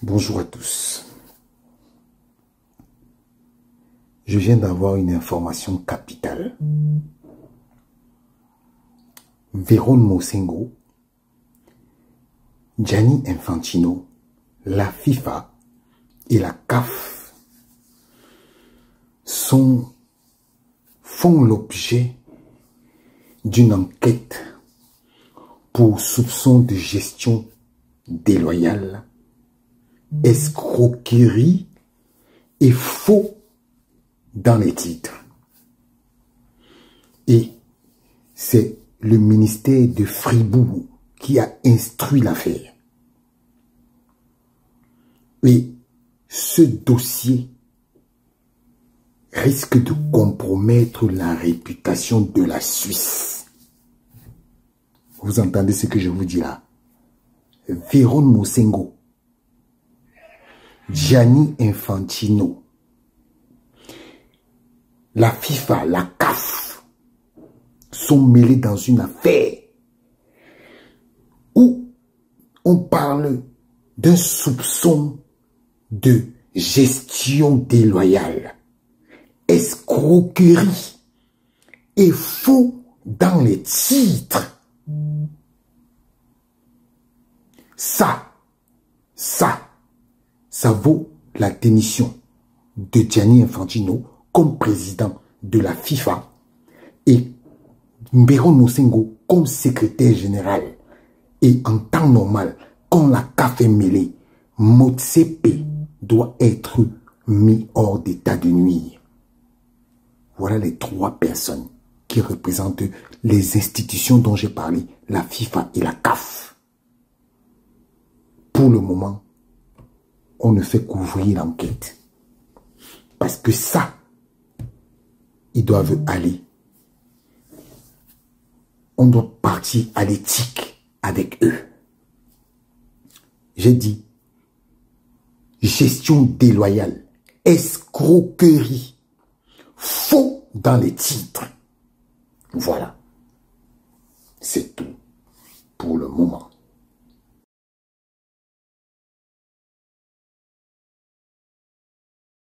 Bonjour à tous. Je viens d'avoir une information capitale. Vérone Mosengo, Gianni Infantino, la FIFA et la CAF sont, font l'objet d'une enquête pour soupçon de gestion déloyale, escroquerie et faux dans les titres. Et c'est le ministère de Fribourg qui a instruit l'affaire. Et ce dossier risque de compromettre la réputation de la Suisse. Vous entendez ce que je vous dis là? Véron Mosengo, Gianni Infantino, la FIFA, la CAF sont mêlés dans une affaire où on parle d'un soupçon de gestion déloyale, escroquerie et faux dans les titres. Ça, ça, ça vaut la démission de Gianni Infantino comme président de la FIFA et Mbero Nosengo comme secrétaire général. Et en temps normal, quand la CAF est mêlée, Motsepe doit être mis hors d'état de nuire. Voilà les trois personnes qui représentent les institutions dont j'ai parlé, la FIFA et la CAF. Pour le moment, on ne fait qu'ouvrir l'enquête. Parce que ça, ils doivent aller. On doit partir à l'éthique avec eux. J'ai dit gestion déloyale, escroquerie, faux dans les titres. Voilà. C'est tout pour le moment.